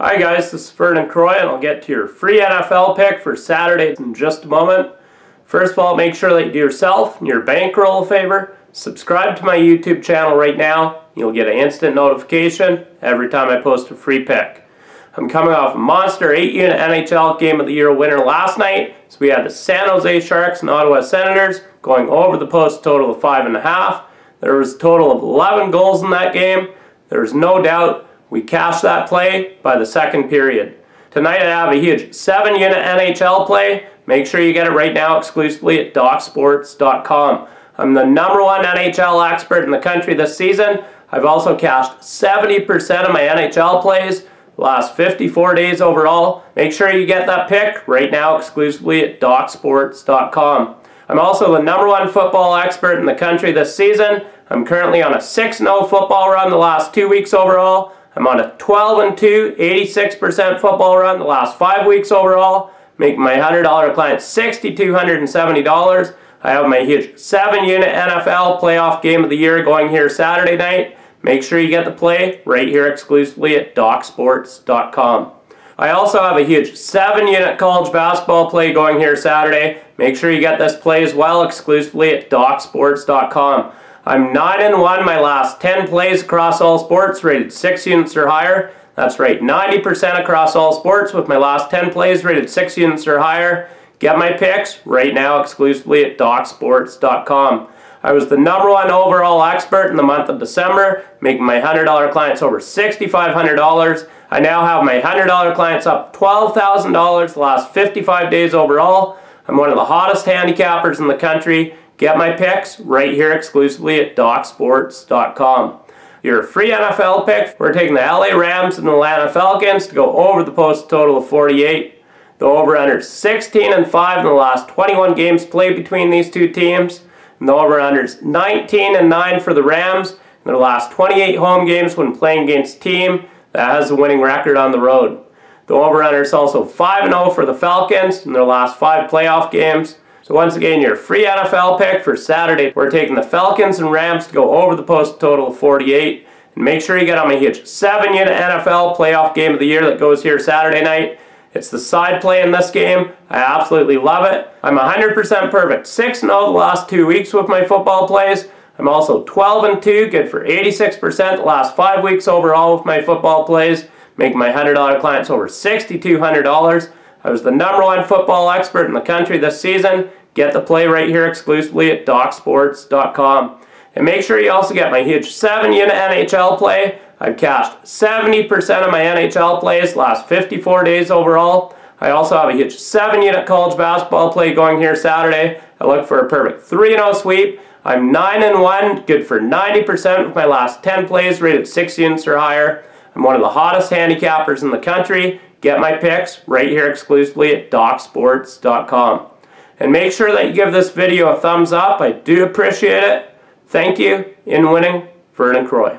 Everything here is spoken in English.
Hi guys, this is Vernon Croy and I'll get to your free NFL pick for Saturday in just a moment. First of all, make sure that you do yourself and your bankroll a favor. Subscribe to my YouTube channel right now. You'll get an instant notification every time I post a free pick. I'm coming off a monster 8-unit NHL Game of the Year winner last night. So we had the San Jose Sharks and Ottawa Senators going over the post total of 5.5. There was a total of 11 goals in that game. There's no doubt we cashed that play by the second period. Tonight I have a huge 7-unit NHL play. Make sure you get it right now exclusively at DocSports.com. I'm the number one NHL expert in the country this season. I've also cashed 70% of my NHL plays last 54 days overall. Make sure you get that pick right now exclusively at DocSports.com. I'm also the number one football expert in the country this season. I'm currently on a 6-0 football run the last two weeks overall. I'm on a 12 and 2, 86% football run the last five weeks overall, making my $100 client $6,270. I have my huge 7 unit NFL playoff game of the year going here Saturday night. Make sure you get the play right here exclusively at DocSports.com. I also have a huge 7 unit college basketball play going here Saturday. Make sure you get this play as well exclusively at DocSports.com. I'm 9 and 1 my last 10 plays across all sports, rated 6 units or higher. That's right, 90% across all sports with my last 10 plays rated 6 units or higher. Get my picks right now exclusively at DocSports.com. I was the number one overall expert in the month of December, making my $100 clients over $6,500. I now have my $100 clients up $12,000 the last 55 days overall. I'm one of the hottest handicappers in the country. Get my picks right here exclusively at DocSports.com. Your free NFL pick, we're taking the LA Rams and the Atlanta Falcons to go over the post total of 48. The over-under 16 and 5 in the last 21 games played between these two teams. And the over-under is 19 and 9 for the Rams in their last 28 home games when playing against a team that has a winning record on the road. The over-under is also 5 and 0 for the Falcons in their last 5 playoff games. So once again, your free NFL pick for Saturday, we're taking the Falcons and Rams to go over the post total of 48. And make sure you get on my huge 7-unit NFL playoff game of the year that goes here Saturday night. It's the side play in this game. I absolutely love it. I'm 100% perfect. 6-0 the last two weeks with my football plays. I'm also 12 and 2, good for 86% the last five weeks overall with my football plays, making my $100 clients over $6,200. I was the number one football expert in the country this season. Get the play right here exclusively at DocSports.com. And make sure you also get my huge 7-unit NHL play. I've cashed 70% of my NHL plays last 54 days overall. I also have a huge 7-unit college basketball play going here Saturday. I look for a perfect 3-0 sweep. I'm 9 and 1, good for 90% of my last 10 plays rated 6 units or higher. I'm one of the hottest handicappers in the country. Get my picks right here exclusively at DocSports.com. And make sure that you give this video a thumbs up. I do appreciate it. Thank you. In winning, Vernon Croy.